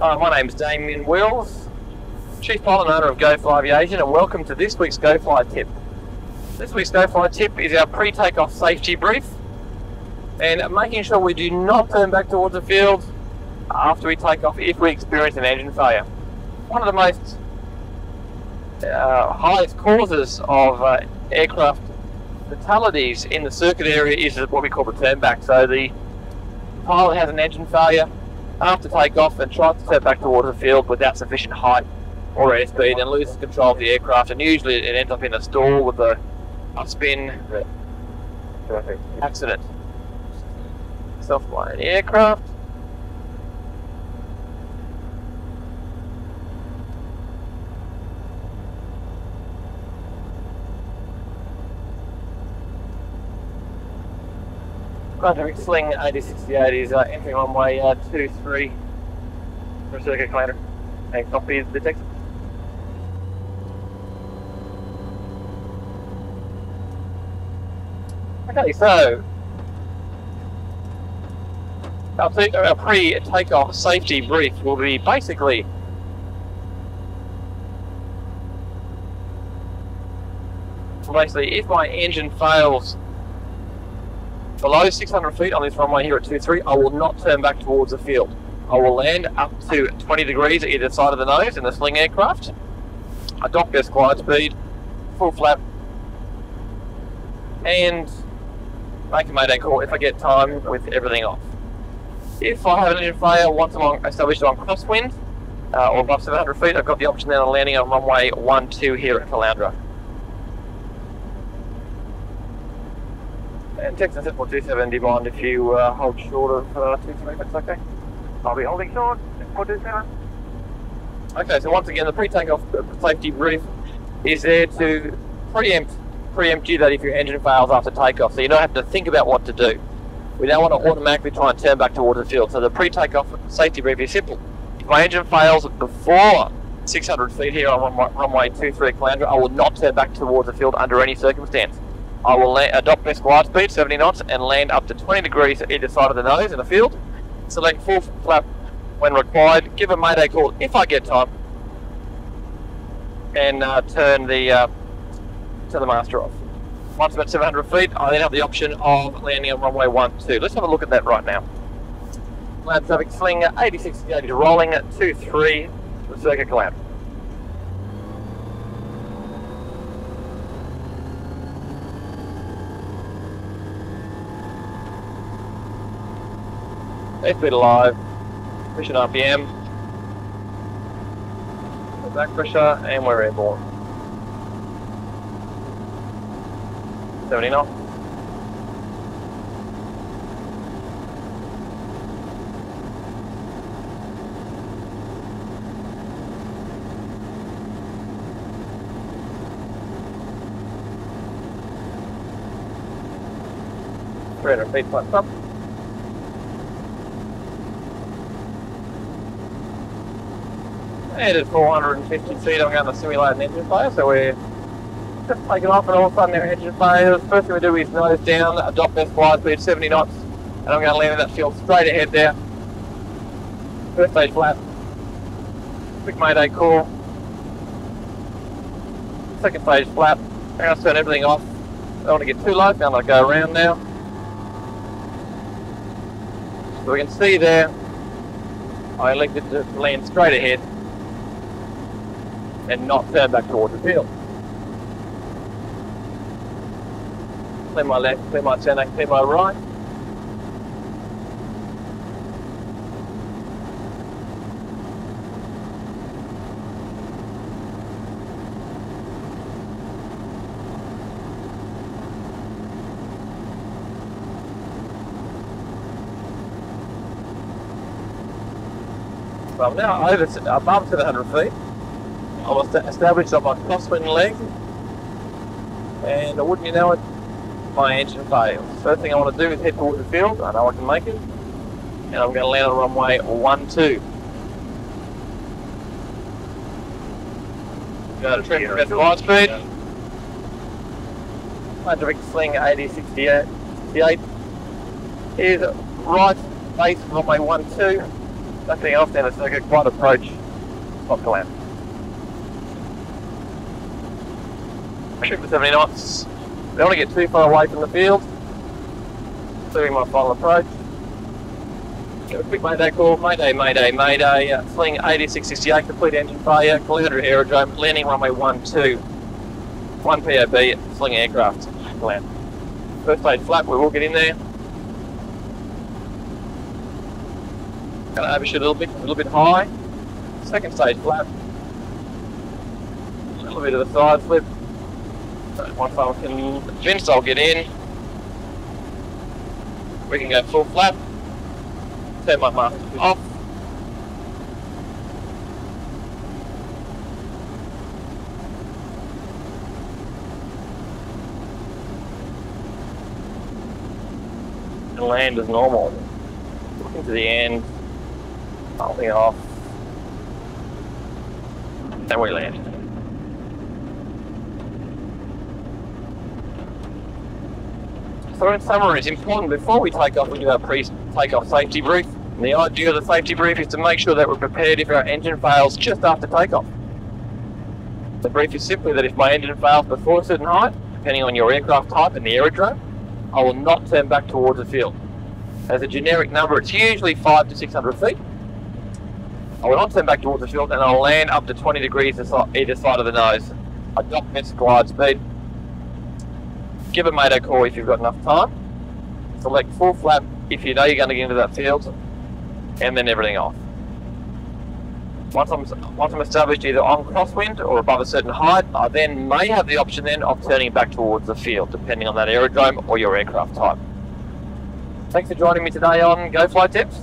Uh, my name's Damien Wills, Chief Pilot and owner of GoFly Aviation, and welcome to this week's GoFly tip. This week's GoFly tip is our pre-takeoff safety brief, and making sure we do not turn back towards the field after we take off if we experience an engine failure. One of the most uh, highest causes of uh, aircraft fatalities in the circuit area is what we call the turn back. So the pilot has an engine failure after takeoff and tries to turn back towards the field without sufficient height or airspeed and loses control of the aircraft and usually it ends up in a stall with a, a spin accident. Self-flying aircraft. Quantum Sling 8068 is uh, entering runway uh, 23 for circuit cleaner and copy is detected. Okay, so our, our pre-takeoff safety brief will be basically basically if my engine fails below 600 feet on this runway here at 23, I will not turn back towards the field. I will land up to 20 degrees at either side of the nose in the sling aircraft, adopt best glide speed, full flap, and make a mayday call if I get time with everything off. If I have an engine failure once I'm established on crosswind uh, or above 700 feet, I've got the option then of landing on runway 12 here at Caloundra. And Texas at 427, do you mind if you uh, hold short of uh, 23 minutes, okay? I'll be holding short, 427. Okay, so once again, the pre-takeoff safety brief is there to preempt preempt you that if your engine fails after takeoff, so you don't have to think about what to do. We don't want to automatically try and turn back towards the field. So the pre-takeoff safety brief is simple. If my engine fails before 600 feet here on runway, runway 23 Caloundra, I will not turn back towards the field under any circumstance. I will land, adopt best glide speed, 70 knots, and land up to 20 degrees either side of the nose in the field. Select full flap when required. Give a mayday call if I get time, and uh, turn the uh, turn the master off. Once about 700 feet, I then have the option of landing on runway 12. Let's have a look at that right now. Land Pacific Sling 86 80 rolling at 23 to Circuit Cloud. Airspeed alive, mission RPM, back pressure, and we're airborne. 70 knots. Three hundred feet flap up. And at 450 feet, I'm going to simulate an engine failure, so we're just taking off, and all of a sudden our engine fails. First thing we do is nose down, adopt best glide speed 70 knots, and I'm going to land in that field straight ahead there. First stage flap. Quick mayday call. Second stage flap. I'm going to turn everything off. I don't want to get too low, so I'm going to go around now. So we can see there, I elected to land straight ahead and not turn back towards the field. Clear my left, clear my centre, clear my right. So I'm now over above 700 feet. I was established on my crosswind leg, and I wouldn't you know it, my engine fails. First thing I want to do is head towards the field. I know I can make it, and I'm going to land on runway one two. Go to trim best glide speed. My direct sling 8068 is right base runway 12. Nothing else down the circuit, quite approach, not to land. Shoot for 70 knots. Don't want to get too far away from the field. Doing my final approach. Get a quick mayday call, mayday, mayday, mayday. Uh, Sling 8668, complete engine failure, Caloundra aerodrome, landing runway 12. 1 POB, Sling aircraft, land. First stage flap, we will get in there. Gonna overshoot a little bit, a little bit high. Second stage flap. A little bit of the side flip. Once I can convinced I'll get in. We can go full flap. Turn my mask off. And land as normal. Looking to the end. Holding off. And we land. So in summary, it's important before we take off, we do our pre-takeoff safety brief. And the idea of the safety brief is to make sure that we're prepared if our engine fails just after takeoff. The brief is simply that if my engine fails before a certain height, depending on your aircraft type and the aerodrome, I will not turn back towards the field. As a generic number, it's usually five to 600 feet. I will not turn back towards the field and I'll land up to 20 degrees either side of the nose. I document glide speed. Give a mayday call if you've got enough time. Select full flap if you know you're going to get into that field and then everything off. Once I'm, once I'm established either on crosswind or above a certain height, I then may have the option then of turning back towards the field, depending on that aerodrome or your aircraft type. Thanks for joining me today on GoFly Tips.